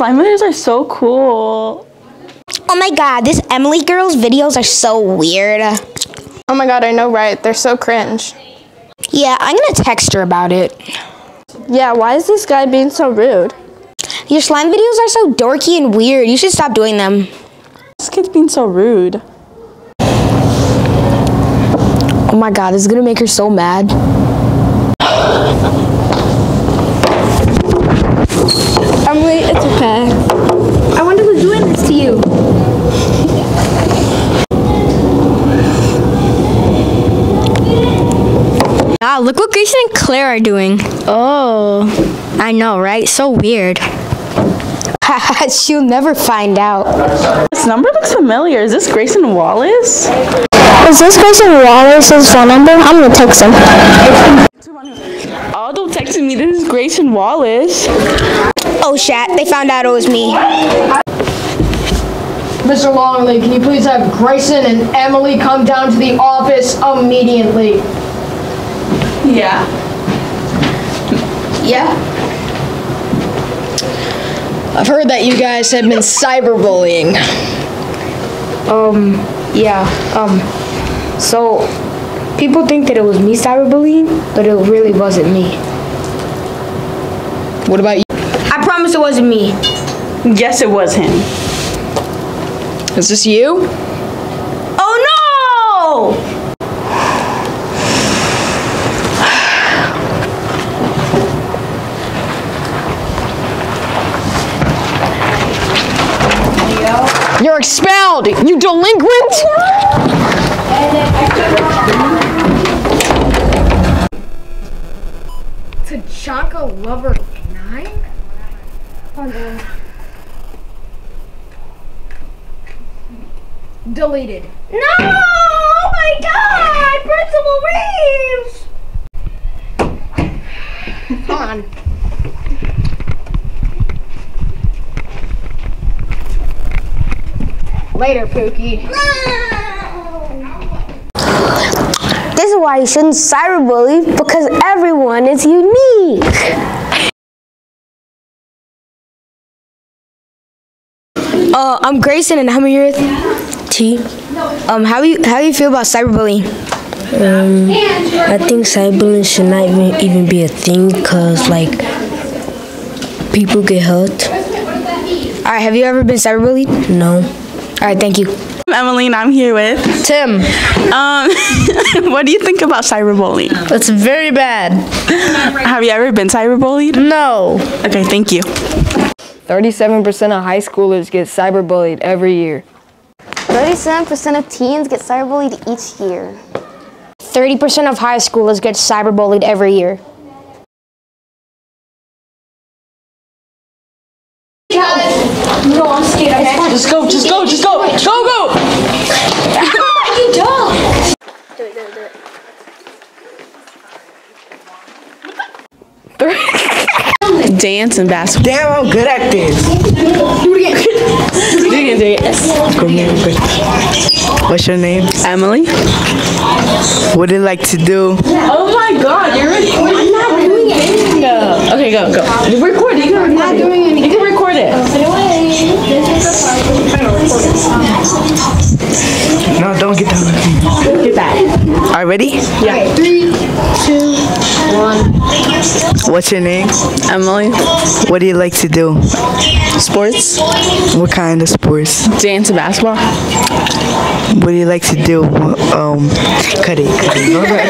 Slime videos are so cool. Oh my god, this Emily girl's videos are so weird. Oh my god, I know, right? They're so cringe. Yeah, I'm gonna text her about it. Yeah, why is this guy being so rude? Your slime videos are so dorky and weird. You should stop doing them. This kid's being so rude. Oh my god, this is gonna make her so mad. Emily, it's okay. I wonder who's doing this to you. Ah, look what Greyson and Claire are doing. Oh, I know, right? So weird. She'll never find out. This number looks familiar. Is this Greyson Wallace? Is this Greyson Wallace's phone number? I'm gonna text him. Aldo texted me. This is Greyson Wallace. Oh, shat, they found out it was me. Mr. Longley, can you please have Greyson and Emily come down to the office immediately? Yeah. Yeah. I've heard that you guys have been cyberbullying. Um, yeah, um, so people think that it was me cyberbullying, but it really wasn't me. What about you? I promise it wasn't me. Yes, it was him. Is this you? Oh no! You're expelled, you delinquent! Tachanka Lover 9? Deleted. No! Oh my god! Principal Reeves! Come on. Later, Pookie. This is why you shouldn't cyberbully because everyone is unique. Uh, I'm Greyson and I'm here with T. Um, how you how do you feel about cyberbullying? Um, I think cyberbullying should not even, even be a thing because, like, people get hurt. All right, have you ever been cyberbullied? No. All right, thank you. I'm Emily, and I'm here with. Tim, Um, what do you think about cyberbullying? It's very bad. Have you ever been cyberbullied? No. Okay, thank you. 37% of high schoolers get cyberbullied every year. 37% of teens get cyberbullied each year. 30% of high schoolers get cyberbullied every year. Just go, just go, just go, go, go! Dance and basketball. Damn, I'm good at this. Do it again, do it again. What's your name? Emily. What do you like to do? Oh my god, you're recording. I'm not doing anything. Okay, go, go. Record it. You can record it. You can record it. That. All right, ready? Yeah. Three, two, one. What's your name? Emily. What do you like to do? Sports. What kind of sports? Dance and basketball. What do you like to do? Um, cut it,